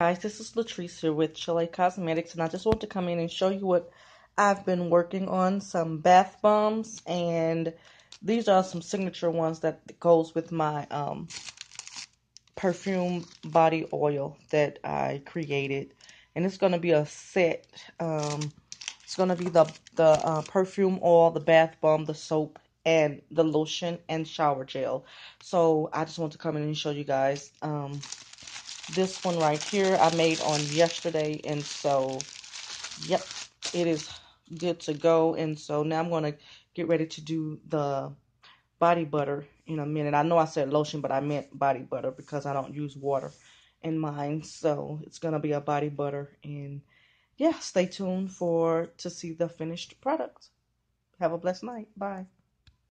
Guys, this is Latrice here with Sha'La' Cosmetics, and I just want to come in and show you what I've been working on. Some bath bombs, and these are some signature ones that goes with my um, perfume body oil that I created. And it's going to be a set. Um, it's going to be the, the uh, perfume oil, the bath bomb, the soap, and the lotion and shower gel. So I just want to come in and show you guys. Um, this one right here I made on yesterday. And so, yep, it is good to go. And so now I'm going to get ready to do the body butter in a minute. I know I said lotion, but I meant body butter because I don't use water in mine. So it's going to be a body butter. And yeah, stay tuned for to see the finished product. Have a blessed night. Bye.